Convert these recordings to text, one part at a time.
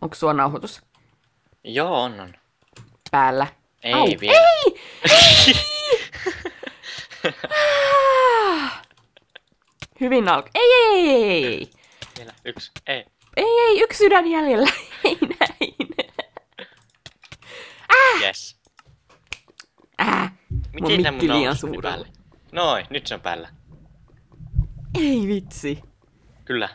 Onko sulla nauhoitus Joo, on, on. päällä? Ei Au, vielä. Ei! Ah! Hyvin alku. Ei, ei, ei, ei, ei. Vielä yksi. Ei. Ei, ei, yksi sydän jäljellä. Ei näin. Yes. Äh, mun Miten tää mikki mun liian suurella. Noin, nyt se on päällä. Ei vitsi. Kyllä.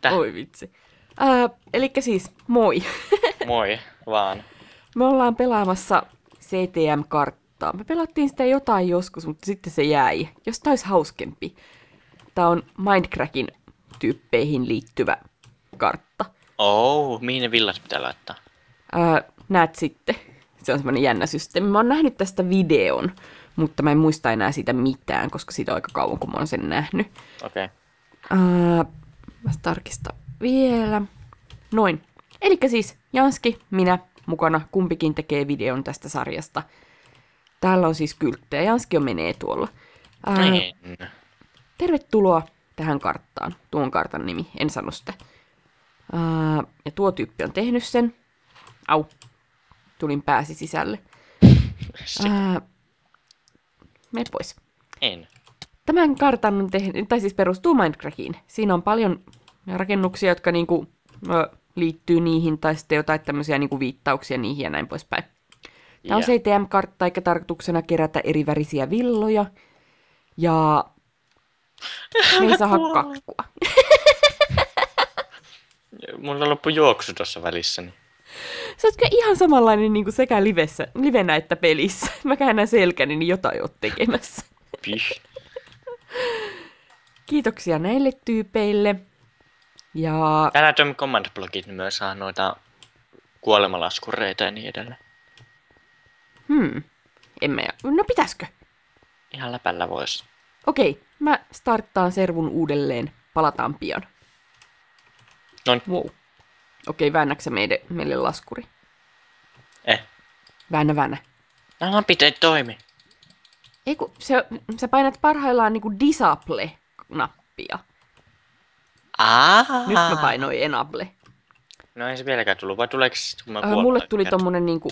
Täh. Oi vitsi. Äh, elikkä siis, moi. Moi, vaan. Me ollaan pelaamassa CTM-karttaa. Me pelattiin sitä jotain joskus, mutta sitten se jäi. Jos tää olisi hauskempi. Tää on Mindcrackin tyyppeihin liittyvä kartta. Oh, mihin ne villat pitää laittaa? Ää, näet sitten. Se on semmoinen jännä systeemi. Mä oon nähnyt tästä videon, mutta mä en muista enää siitä mitään, koska siitä on aika kauan, kun mä oon sen nähnyt. Okei. Okay. Ää, mä tarkistan vielä. Noin. Eli siis Janski, minä mukana, kumpikin tekee videon tästä sarjasta. Täällä on siis kylttejä. Janski on menee tuolla. Ää, Niin. tervetuloa tähän karttaan. Tuon kartan nimi, en sano sitä. Ää, ja tuo tyyppi on tehnyt sen. Au. Tulin pääsi sisälle. Ää, mene pois. En. Tämän kartan on tehnyt, tai siis perustuu Minecraftiin. Siinä on paljon rakennuksia, jotka niinku, ö, liittyy niihin, tai sitten jotain tämmöisiä niinku viittauksia niihin ja näin poispäin. Tämä on. CTM-kartta, eikä tarkoituksena kerätä eri värisiä villoja. Ja me ei saada kakkua. Mulla loppu juoksu tuossa välissä. Niin. Sä oot kyllä ihan samanlainen niin kuin sekä livessä, livenä että pelissä. Mä käännän selkäni, niin jotain oot tekemässä. Pih. Kiitoksia näille tyypeille. Ja Täällä Tom Command blogit niin myös saa noita kuolemalaskureita ja niin edelleen. hmm, emme, no pitäisikö? Ihan läpällä vois. Okei, mä starttaan servun uudelleen. Palataan pian. Noin. Wow. Okei, väännäksä meille, meille laskuri? Eh. Väännä, väännä. Nämä ei toimi. Ei kun, se, sä painat parhaillaan niinku disable-nappia. Nyt mä painoin enable. No ei se vieläkään tullut, vai tuleeko kun mä kuolen? mulle tuli kerran? tommonen niinku...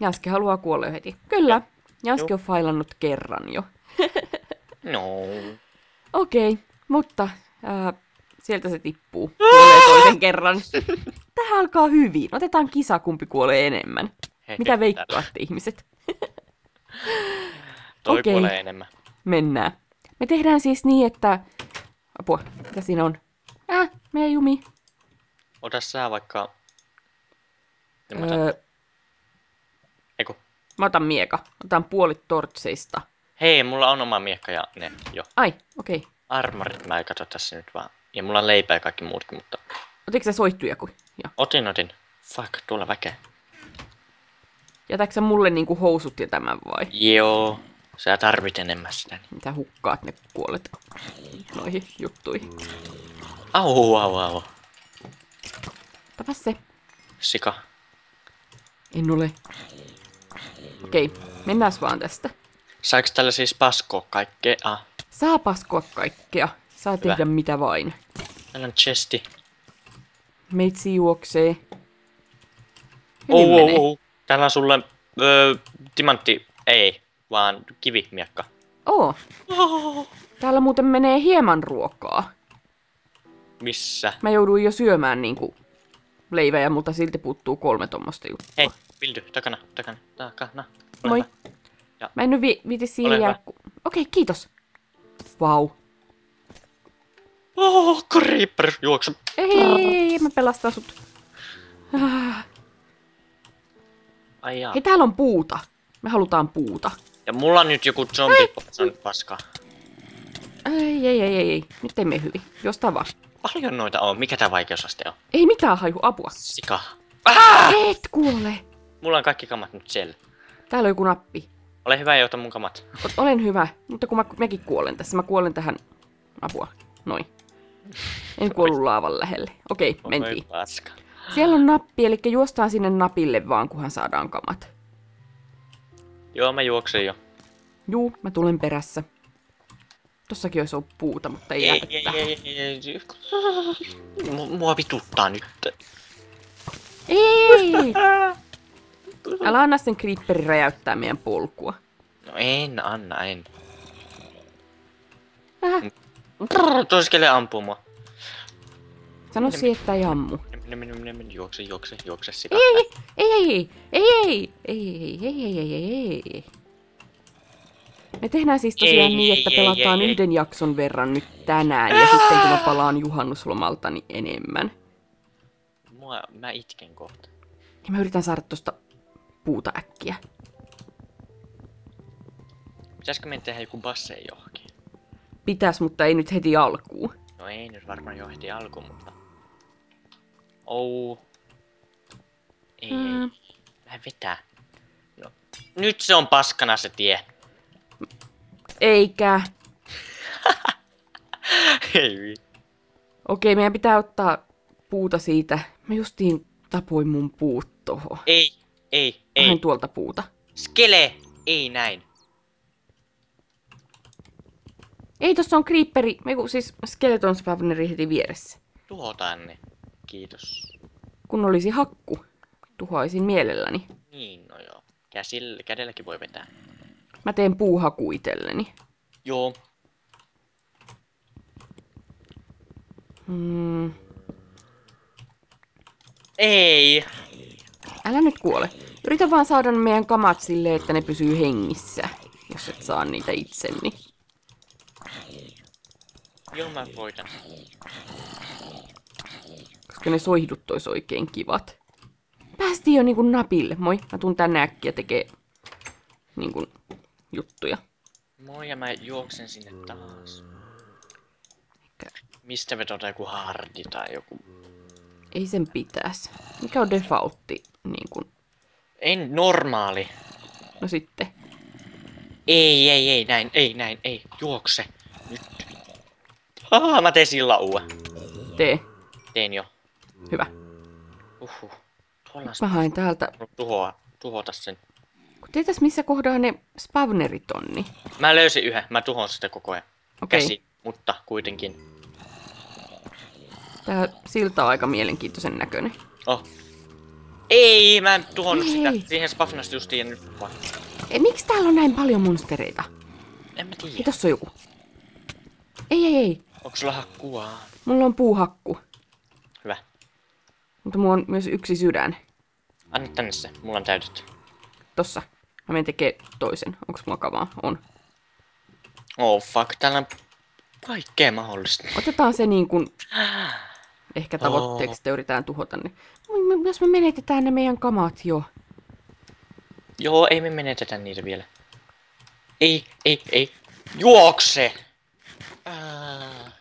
Janski haluaa kuolla jo heti. Kyllä, Janski Joo. on failannut kerran jo. No. Okei, mutta ää, sieltä se tippuu. Kuolee toisen kerran. Tähän alkaa hyvin. Otetaan kisa, kumpi kuolee enemmän. Hei, Mitä veikkaatte ihmiset? Toi Okei. kuolee enemmän. Mennään. Me tehdään siis niin, että... Apua, mitä siinä on? Äh, me jumi. Ota sä vaikka... Mä. Öö, Eiku. mä otan mieka. Otan puolit tortseista. Hei, mulla on oma miekka ja ne jo. Ai, okei. Okay. Armorit mä en katso tässä nyt vaan. Ja mulla on leipää ja kaikki muutkin, mutta... Otitko sä soihtuja kuin? Joo. Otin, otin. Fuck, tuolla väkeä. Jätätkö sä mulle niinku housut ja tämän vai? Joo. Sä tarvit enemmän sitä. Mitä hukkaat ne kuolet noihin juttuihin? Au, au, au. Tapa se. Sika. En ole. Okei, mennään vaan tästä. Saiko tällä siis paskoa kaikkea? Ah, Saa paskoa kaikkea. Saa Hyvä. tehdä mitä vain. täällä on chesti. Meitsi juoksee. Hyvin Oh, oh, oh. Täällä on sulle öö, timantti, ei, vaan kivimiekka. Oo. Oh. Täällä muuten menee hieman ruokaa. Missä? Mä jouduin jo syömään niinku leivää, mutta silti puuttuu kolme tommosta juttua. Hei, Vildy, takana, takana, takana. Ole Moi. hyvä. Ja. Mä en nyt vi- viiti siihen Okei, kiitos. Vau. Wow. Oh, creeper, juokse. Ei, mä pelastan sut. Ah. Ai jaa. Hei, täällä on puuta. Me halutaan puuta. Ja mulla on nyt joku zombi, on nyt paskaa. Ei, ei, ei, ei, ei. Nyt ei mene hyvin. Jostain vaan. Paljon noita on, mikä tää vaikeusaste on? Ei mitään haju, apua. Sika. Ah! Et kuole. Mulla on kaikki kamat nyt siellä. Täällä on joku nappi. Ole hyvä ja ota mun kamat. O- Olen hyvä, mutta kun mä, mäkin kuolen tässä, mä kuolen tähän apua. Noin. En kuollut laavan lähelle. Okei, mentiin. Oi paska. Siellä on nappi, eli juostaan sinne napille vaan, kunhan saadaan kamat. Joo, mä juoksen jo. Juu, mä tulen perässä. Tossakin olisi ollut puuta, mutta ei, Ei, ei, ei, ei, ei. Mu- Mua vituttaa nyt. ei! Älä anna sen creeperin räjäyttää meidän polkua. No en, anna, en. Äh, Brrr, Toiskele ampuu mua. sano siihen, että ei ammu. Juokse, juokse, juokse sitä. Ei, ei, ei, ei, ei, ei, ei, ei, ei, ei, ei. Me tehdään siis tosiaan Ei, niin, että ei, ei, pelataan ei, ei. yhden jakson verran nyt tänään ja sitten kun mä palaan juhannuslomalta, niin enemmän. Mua, mä itken kohta. Ja mä yritän saada tosta puuta äkkiä. Pitäisikö meidän tehdä joku basse johonkin? Pitäis, mutta ei nyt heti alkuun. No ei nyt varmaan jo heti alku, mutta... Oh. Ei, Mm. ei. Vähän vetää. No. Nyt se on paskana se tie. Eikä. ei. Okei, meidän pitää ottaa puuta siitä. Mä justiin tapoin mun puut tohon. Ei, ei, Vähän ei. tuolta puuta. Skele! Ei näin. Ei, tossa on creeperi, eiku siis skeleton spawneri heti vieressä. Tuhotaan ne. Kiitos. Kun olisi hakku, tuhoaisin mielelläni. Niin, no joo. Käsillä, kädelläkin voi vetää. Mä teen puuhaku itselleni. Joo. Hmm. Ei. Älä nyt kuole. Yritä vaan saada meidän kamat silleen, että ne pysyy hengissä. Jos et saa niitä itse, niin... Joo, mä voitan. Koska ne soihdut ois oikein kivat. Päästiin jo niinku napille. Moi, mä tuun tänne äkkiä tekee niinku juttuja. Moi, ja mä juoksen sinne taas. Eikä- Mistä vedotaan joku hardi tai joku... Ei sen pitäisi. Mikä on defaultti? Niin kuin, En normaali. no sitten. Ei, ei, ei, näin, ei, näin, ei. Juokse. Nyt. Ah, mä teen sillä uuden. Tee. Teen jo. Hyvä. Uhuh. Tuolla on Mä haen täältä. tuhoa, tuhota sen. Kun tietäis missä kohdalla ne spawnerit on, niin... Mä löysin yhden, mä tuhon sitä koko ajan. Okei. Käsi, mutta kuitenkin. Tää silta on aika mielenkiintoisen näköinen. Oh. Ei, mä en tuhonnut Ei. sitä. Siihen spafnasti justiin ja nyt vaan. Ei, miksi täällä on näin paljon monstereita? En mä Ei, tiedä. tossa on joku. Ei, ei, ei. Onko sulla hakkua? Mulla on puuhakku. Mutta mulla on myös yksi sydän. Anna tänne se, mulla on täytetty. Tossa. Mä menen tekee toisen. Onks mulla kamaa? On. Oh fuck, täällä on kaikkea mahdollista. Otetaan se niin kuin ehkä tavoitteeksi, että yritetään tuhota ne. Jos me menetetään ne meidän kamat jo. Joo, ei me menetetä niitä vielä. Ei, ei, ei. Juokse! Ää.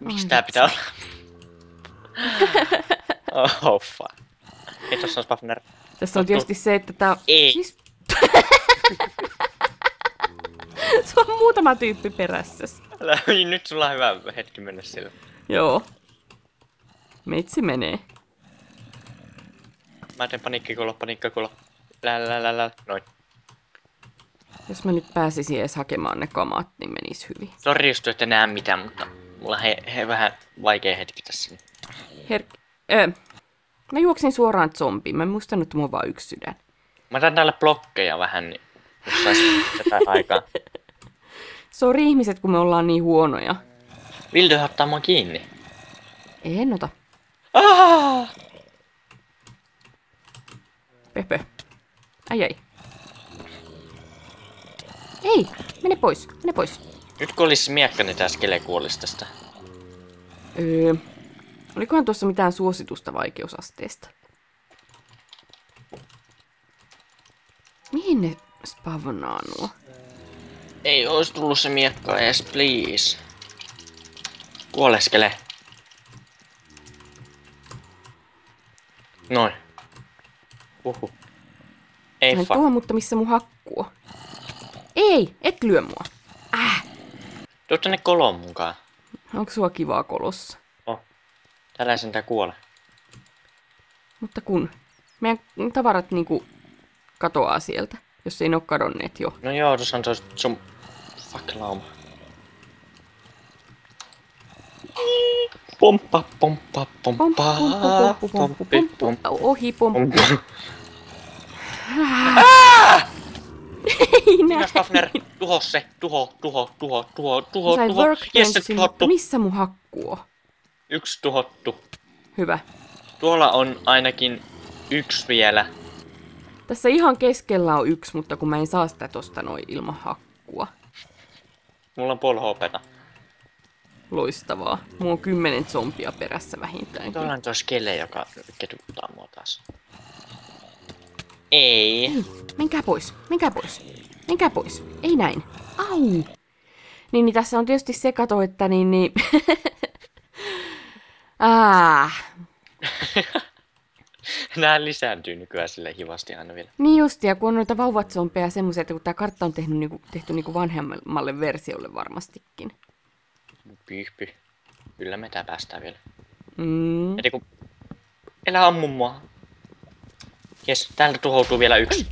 Miksi tää pitää olla? oh fuck. Ei tossa on Spafner. Tässä on tietysti se, että tää... Ei. Siis... se on muutama tyyppi perässä. Älä, nyt sulla on hyvä hetki mennä sillä. Joo. Meitsi menee. Mä teen paniikkikulo, paniikkikulo. Lä, lä, lä, lä. Noin. Jos mä nyt pääsisin edes hakemaan ne kamat, niin menis hyvin. Sori just, että näe mitään, mutta mulla he, he vähän vaikea hetki tässä. Her- ö, mä juoksin suoraan zombiin. Mä en muistanut, että mulla on vaan yksi sydän. Mä otan täällä blokkeja vähän, niin jos sais tätä aikaa. Sori ihmiset, kun me ollaan niin huonoja. Vildy ottaa mua kiinni. En ota. Ah! Pöpö. Ai ai. Ei, mene pois, mene pois. Nyt kun olisi miekka, niin tää skele kuolisi tästä. Öö, olikohan tuossa mitään suositusta vaikeusasteesta? Mihin ne spavnaa nuo? Ei ois tullut se miekka edes, please. Kuoleskele. Noin. Uhu. Ei Mä tuo, mutta missä mun hakku on? Ei, et lyö mua. Äh, Tuu tänne kolon mukaan. onko sua kivaa kolossa? Ei sentään kuole. Mutta kun meidän tavarat niinku katoaa sieltä, jos ei ne ole kadonneet jo. No joo, tuossa on tos sun fuck lauma. Pomppa, pomppa, Pom, pomppa, pomppi, pomppa, Ohi, pom. pomppa. Ei Minä näin. Fafner, tuho se, tuho, tuho, tuho, tuho, tuho, tuho. Se mutta tuhottu. missä mun hakku on? Yksi tuhottu. Hyvä. Tuolla on ainakin yksi vielä. Tässä ihan keskellä on yksi, mutta kun mä en saa sitä tosta noin ilman hakkua. Mulla on puoli hopeta. Loistavaa. Mulla on kymmenen zombia perässä vähintäänkin. Tuolla on tuo skele, joka ketuttaa mua taas. Ei. Ei, menkää pois, menkää pois, menkää pois. Ei näin. Au! Niin, niin tässä on tietysti se kato, että niin, niin... ah, Nää lisääntyy nykyään sille hivasti aina vielä. niin just, ja kun on noita vauvatsompeja semmoisia, että kun tämä kartta on tehty, niinku, tehty niinku vanhemmalle versiolle varmastikin. Pyyhpy. Kyllä me tää päästään vielä. Mm. Heti kun... Elä ammu mua. Jes, täältä tuhoutuu vielä yksi.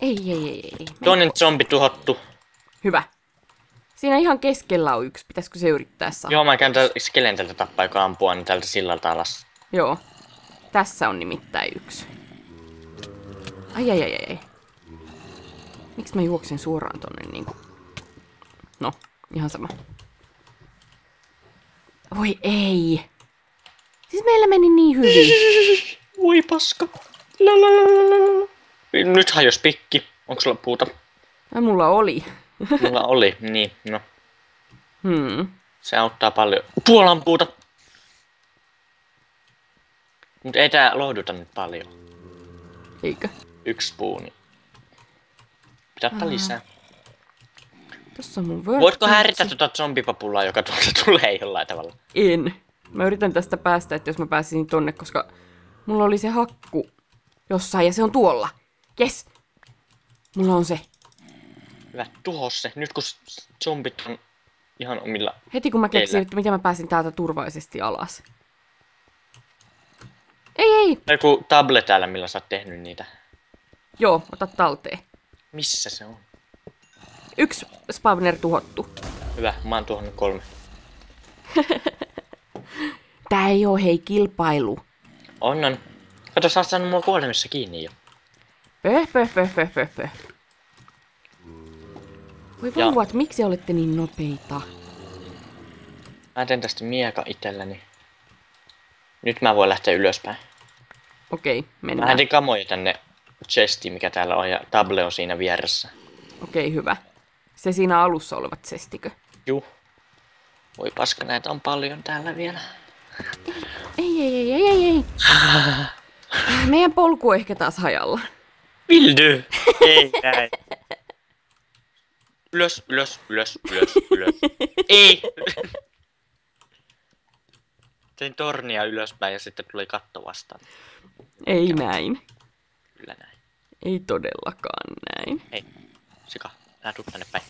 Ei, ei, ei, ei. Toinen zombi tuhottu. Hyvä. Siinä ihan keskellä on yksi. Pitäisikö se yrittää saada? Joo, mä käyn skelen tältä tappaa, joka ampuu aina tältä sillalta alas. Joo. Tässä on nimittäin yksi. Ai ai ai ai. Miksi mä juoksen suoraan tonne niinku? No, ihan sama. Voi ei. Siis meillä meni niin hyvin. Voi paska. La la la la la. Nyt hajos pikki. Onko sulla puuta? Ja mulla oli. Mulla oli, niin, no. Hmm. Se auttaa paljon. Tuolla on puuta! Mut ei tää lohduta nyt paljon. Eikö? Yksi puu, niin... Pitääpä Aa. lisää. Tossa on mun Voitko workbenchi. häiritä tota zombipapulaa, joka tuolta tulee jollain tavalla? En. Mä yritän tästä päästä, että jos mä pääsisin tonne, koska mulla oli se hakku jossain ja se on tuolla. Yes! Mulla on se. Hyvä, tuho se. Nyt kun zombit on ihan omilla... Heti kun mä keksin, Teillä. että miten mä pääsin täältä turvallisesti alas. Ei, ei! Joku tablet täällä, millä sä oot tehnyt niitä. Joo, ota talteen. Missä se on? Yksi spawner tuhottu. Hyvä, mä oon tuhonnut kolme. Tää ei oo hei kilpailu. On, on. Kato, sä oot saanut mua kuolemissa kiinni jo. Pöh, pöh, pöh, pöh, pöh, pöh. Voi Ja- vauvat, miksi olette niin nopeita? Mä teen tästä mieka itselläni. Nyt mä voin lähteä ylöspäin. Okei, Mä mennään. händin kamoja tänne chestiin, mikä täällä on, ja table on siinä vieressä. Okei, hyvä. Se siinä alussa olevat sestikö? Juh. Voi paska, näitä on paljon täällä vielä. Ei, ei, ei, ei, ei, ei. Meidän polku on ehkä taas hajalla. Vildy! Ei näin. Ylös, ylös, ylös, ylös, ylös. Ei! Tein tornia ylöspäin ja sitten tuli katto vastaan. Ei näin. Kyllä näin. Ei todellakaan näin. Hei, Sika, nää tuu tänne päin.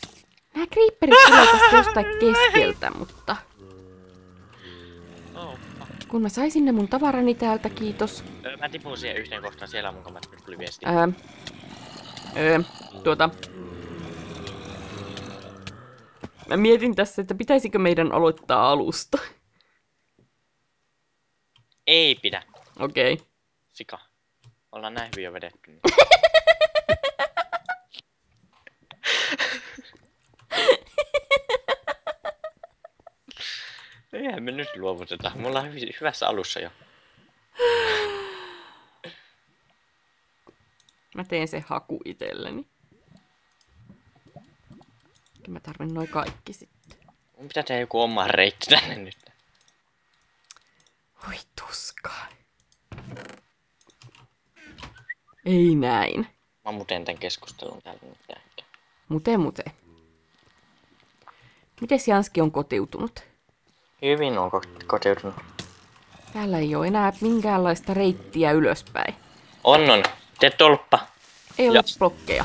Nämä creeperit tulee tästä jostain keskeltä, mutta Oh, kun mä saisin ne mun tavarani täältä, kiitos. Öö, Mä tipun siihen yhteen kohtaan, siellä on mun kamat, nyt tuli viesti. Ää, öö, tuota. Mä mietin tässä, että pitäisikö meidän aloittaa alusta. Ei pidä. Okei. Okay. Sika. Ollaan näin hyvin jo vedetty. Niin. Eihän me nyt luovuteta. Me ollaan hyvin, hyvässä alussa jo. Mä teen se haku itselleni. Mä tarvin noin kaikki sitten. Mun pitää tehdä joku oma reitti tänne nyt. Oi tuska. Ei näin. Mä muuten tän keskustelun täällä nyt. Mute mute. Mites Janski on kotiutunut? Hyvin on ko- kotiutunut. Täällä ei ole enää minkäänlaista reittiä ylöspäin. On on. Tee tolppa. Ei ole Ja- blokkeja.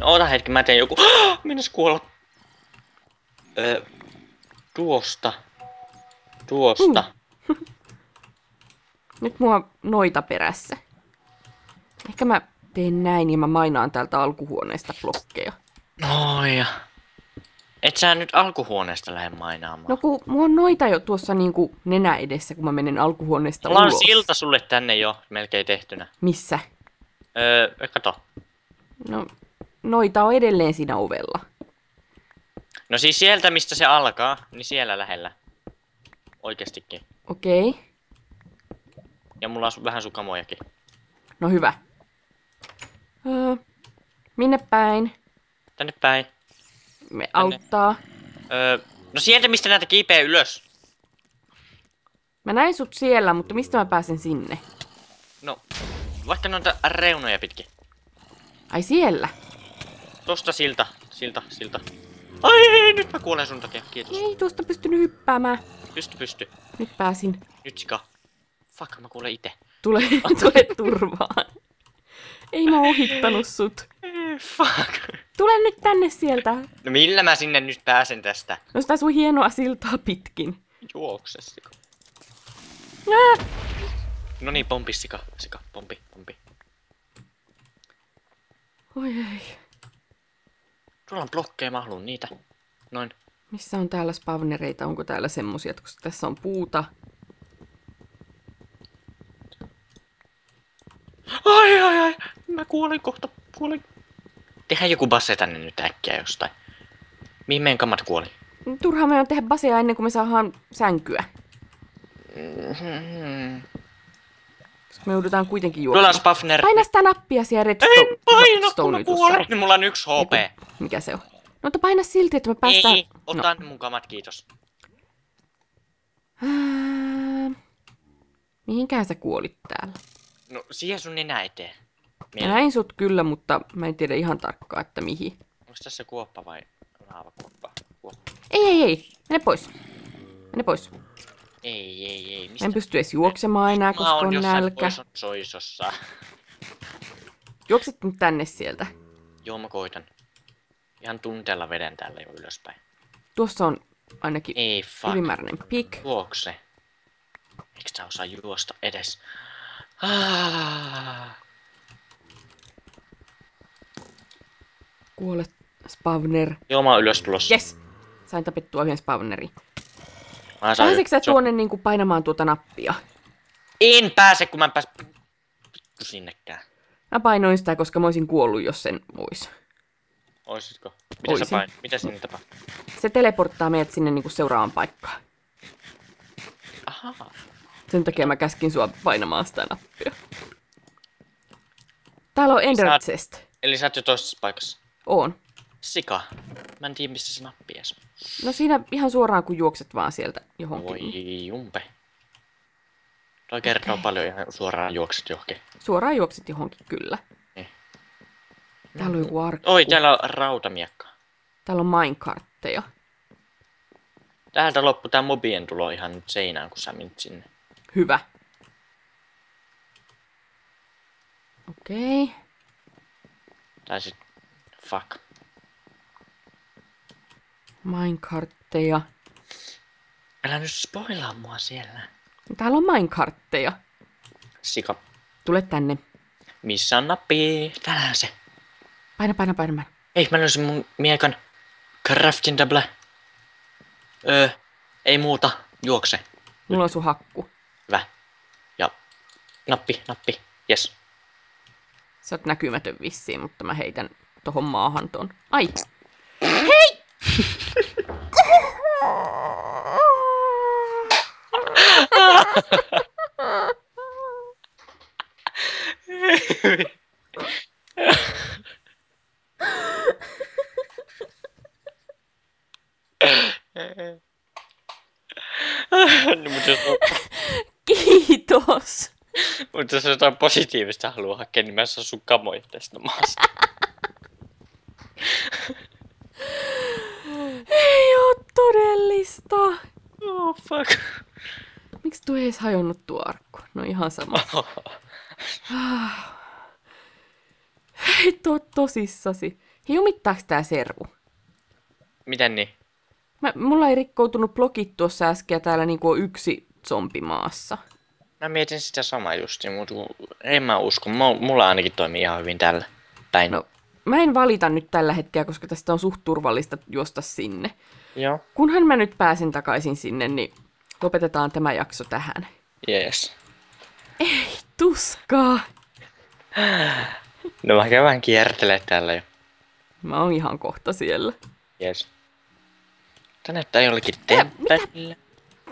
No ota hetki, mä teen joku... Minnes kuolla? Öö, tuosta. Tuosta. Nyt mua on noita perässä. Ehkä mä teen näin ja mä mainaan täältä alkuhuoneesta blokkeja. Noja. Et sä nyt alkuhuoneesta lähde mainaamaan. No kun mulla on noita jo tuossa niinku nenä edessä, kun mä menen alkuhuoneesta Mulla on ulos. silta sulle tänne jo melkein tehtynä. Missä? Öö, kato. No, noita on edelleen siinä ovella. No siis sieltä, mistä se alkaa, niin siellä lähellä. Oikeestikin. Okei. Okay. Ja mulla on vähän sukamojakin. No hyvä. Öö, minne päin? Tänne päin. Me auttaa. Öö, no sieltä, mistä näitä kiipeä ylös. Mä näin sut siellä, mutta mistä mä pääsen sinne? No, vaikka noita reunoja pitkin. Ai siellä? Tosta silta, silta, silta. Ai ei, nyt mä kuolen sun takia, kiitos. Ei tuosta pystynyt hyppäämään. Pysty, pysty. Nyt pääsin. Nyt sika. Fuck, mä kuulen ite. Tule, tule turvaan. Ei mä ohittanut sut. Fuck. Tule nyt tänne sieltä. No millä mä sinne nyt pääsen tästä? No sitä sun hienoa siltaa pitkin. Juokse, sika. Nää! No niin, pompi, sika, sika, pompi, pompi. Oi ei. Tuolla on blokkeja, mä haluun niitä. Noin. Missä on täällä spawnereita? Onko täällä semmosia, koska tässä on puuta? Ai, ai, ai. Mä kuolen kohta, kuolen. Tehdään joku basse tänne nyt äkkiä jostain. Mihin meidän kamat kuoli? Turhaa meidän on tehdä baseja ennen kuin me saadaan sänkyä. Mm-hmm. Me joudutaan kuitenkin juoksemaan. Paina sitä nappia siellä Ei redstone paina, kun mä kuolen. Niin mulla on yksi HP. Mikä se on? No mutta paina silti, että me päästään... Ei, ota no. mun kamat, kiitos. Ää, Mihinkään sä kuolit täällä? No, siihen sun nenä eteen. Mä Miel... näin sut kyllä, mutta mä en tiedä ihan tarkkaan, että mihin. Onko tässä kuoppa vai laavakuoppa? Kuoppa. Ei, ei, ei. Mene pois. Mene pois. Ei, ei, ei. Mistä? En pysty edes juoksemaan enää, Mä koska on nälkä. poison soisossa. Juokset nyt tänne sieltä. Joo, mä koitan. Ihan tunteella veden täällä jo ylöspäin. Tuossa on ainakin Ei, fuck. ylimääräinen pik. Juokse. Eikö sä osaa juosta edes? Ah. Kuolet, spawner. Joo, mä oon ylös tulossa. Yes! Sain tapettua yhden spawnerin. Pääseekö sä tuonne niinku painamaan tuota nappia? En pääse, kun mä en pääs sinnekään. Mä painoin sitä, koska mä olisin kuollut, jos sen vois. Oisitko? Mitä Oisin. sä pain? Mitä sinne tapahtuu? Se teleporttaa meidät sinne niinku seuraavaan paikkaan. Ahaa. Sen takia mä käskin sua painamaan sitä nappia. Täällä on Ender Saat- Chest. Eli sä oot jo toisessa paikassa. On. Sika. Mä en tiedä, missä se nappi edes. No siinä ihan suoraan, kun juokset vaan sieltä johonkin. Voi jumpe. Toi kertoo paljon ihan suoraan juokset johonkin. Suoraan juokset johonkin, kyllä. Täällä on joku arkku. Oi, täällä on rautamiekka. Täällä on minecartteja. Täältä loppu tää mobien tulo ihan nyt seinään, kun sä menit sinne. Hyvä. Okei. Okay. Tai sit... Fuck. Minecartteja. Älä nyt spoilaa mua siellä. Täällä on minecartteja. Sika. Tule tänne. Missä on nappi? Täällähän se. Paina, paina, paina. paina. Ei, mä löysin mun miekan. Crafting table. Öö, ei muuta. Juokse. Mulla on sun hakku. Hyvä. Ja nappi, nappi. Yes. Sä oot näkymätön vissiin, mutta mä heitän tohon maahan ton. Ai! no, mutta, jos, Kiitos! mutta jos jotain positiivista haluaa hakea, niin mä saan sun kamoja tästä maasta. Ei oo todellista! Oh, fuck. Miksi tuo ei edes hajonnut tuo arkku? No ihan sama. Ei tuo tosissasi. Hei, jumittaaks tää servu? Miten niin? Mä, mulla ei rikkoutunut blokit tuossa äsken ja täällä niinku on yksi zombi maassa. Mä mietin sitä samaa justi, mutta en mä usko. Mu- Mulla ainakin toimii ihan hyvin tällä. Päin. No, mä en valita nyt tällä hetkellä, koska tästä on suht turvallista juosta sinne. Joo. Kunhan mä nyt pääsen takaisin sinne, niin lopetetaan tämä jakso tähän. Jees. Tuskaa! No mä käyn kiertelee täällä jo. Mä oon ihan kohta siellä. Jees. Tää näyttää jollekin temppelille.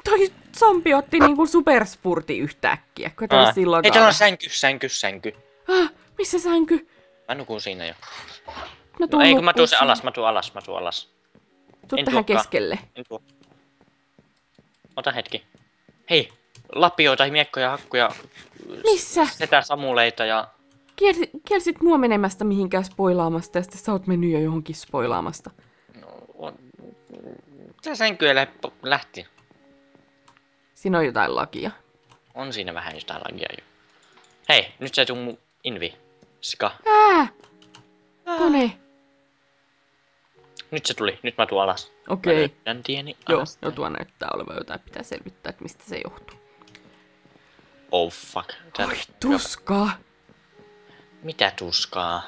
Toi zombi otti niinku superspurti yhtäkkiä. Kato Aa, silloin Hei, täällä on sänky, sänky, sänky. ah, missä sänky? Mä nukun siinä jo. No tuun ei kun mä tuun se nukkuu alas, mä tuun alas, mä tuun alas. Tuu en tähän tuokaan. keskelle. En tuo. Ota hetki. Hei, lapioita, miekkoja, hakkuja. Missä? Setä samuleita ja... Kielsit, kielsit mua menemästä mihinkään spoilaamasta ja sitten sä oot mennyt jo johonkin spoilaamasta. No, on... Tää sänky lä- lähti. Siinä on jotain lakia. On siinä vähän jotain lagia jo. Hei, nyt se tuu invi. Sika. Ää! Kone. Nyt se tuli, nyt mä tuun alas. Okei. löydän tieni Joo, alas. jo tuo näyttää olevan jotain. Pitää selvittää, että mistä se johtuu. Oh fuck. Tää... Oi, tuskaa. Mitä tuskaa?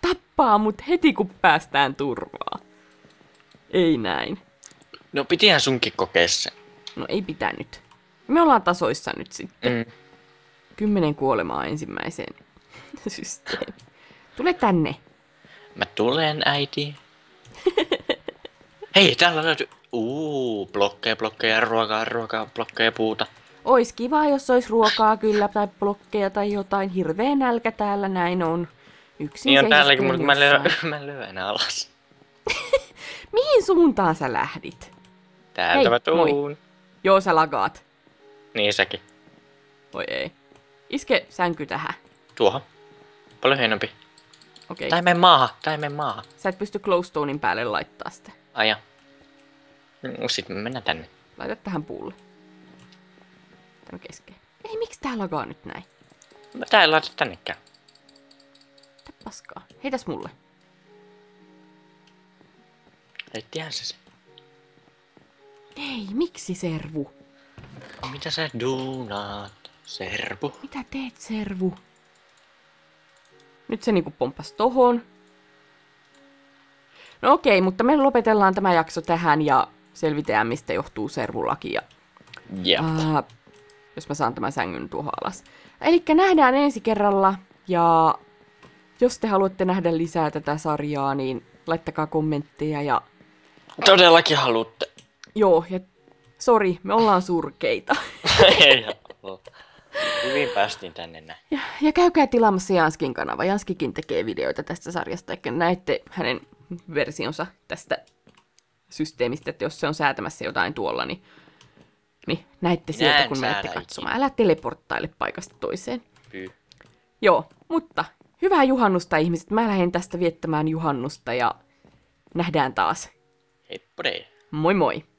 Tappaa mut heti kun päästään turvaan. Ei näin. No pitihän sunkin kokea se. No ei pitänyt. Me ollaan tasoissa nyt sitten. Mm. Kymmenen kuolemaa ensimmäiseen systeemiin. Tule tänne. Mä tulen, äiti. Hei, täällä löytyy... Uuu, blokkeja, blokkeja, ruokaa, ruokaa, blokkeja, puuta. Ois kiva, jos olisi ruokaa kyllä, tai blokkeja tai jotain. Hirveä nälkä täällä näin on. Yksin Niin on täälläkin, mutta mä, lyön, mä lyön alas. Mihin suuntaan sä lähdit? Täältä Hei, mä tuun. Joo, sä lagaat. Niin säkin. Voi ei. Iske sänky tähän. Tuohon. Paljon hienompi. Okei. Tai mene maahan, tai mene maahan. Sä et pysty glowstonein päälle laittaa sitä. Aja. Mm, Sitten me mennään tänne. Laita tähän puulle. Tän keskeen. Ei, miksi tää lagaa nyt näin? Mä tää ei laita tännekään. Mitä paskaa? Heitäs mulle. Heittihän se se. Ei, miksi servu? Mitä sä duunaat, serpu? Mitä teet, servu? Nyt se niinku pomppas tohon. No okei, mutta me lopetellaan tämä jakso tähän ja selvitään, mistä johtuu servulaki. Ja, Jep. ää, jos mä saan tämän sängyn tuohon alas. Eli nähdään ensi kerralla. Ja jos te haluatte nähdä lisää tätä sarjaa, niin laittakaa kommentteja. Ja Todellakin haluatte. Joo, ja sori, me ollaan surkeita. ei oo. Hyvin päästiin tänne näin. Ja, ja käykää tilaamassa Janskin kanava. Janskikin tekee videoita tästä sarjasta, eikä näette hänen versionsa tästä systeemistä, että jos se on säätämässä jotain tuolla, niin, niin näette Minä sieltä, kun menette katsomaan. Älä teleporttaile paikasta toiseen. Pyy. Joo, mutta hyvää juhannusta ihmiset. Mä lähden tästä viettämään juhannusta ja nähdään taas. Heippa dei. Moi moi!